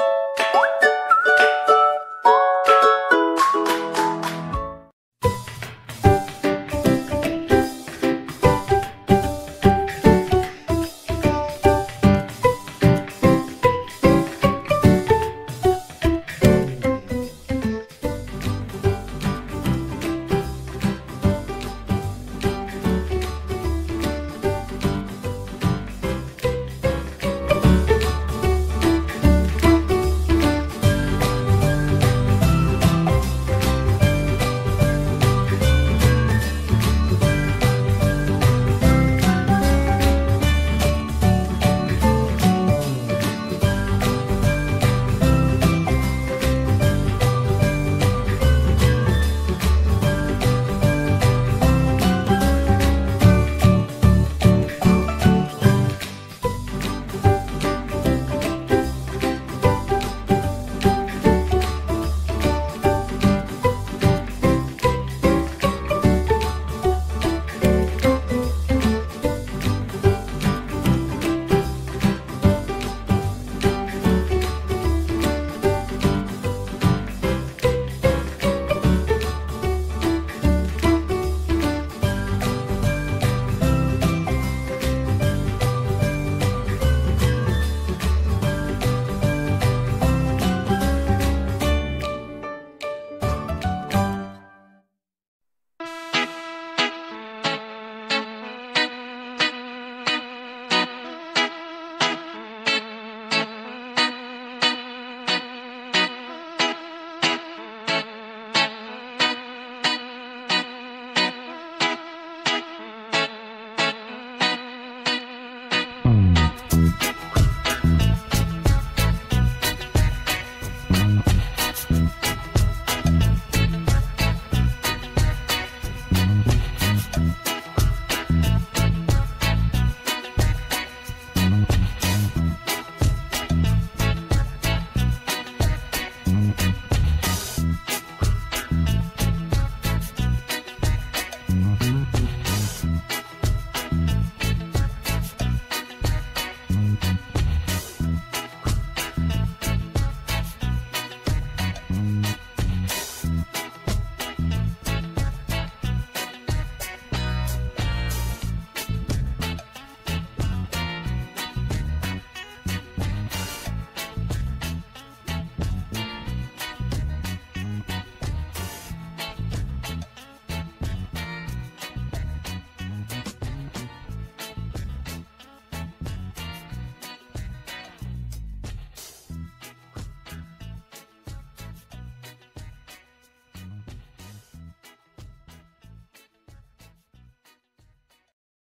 you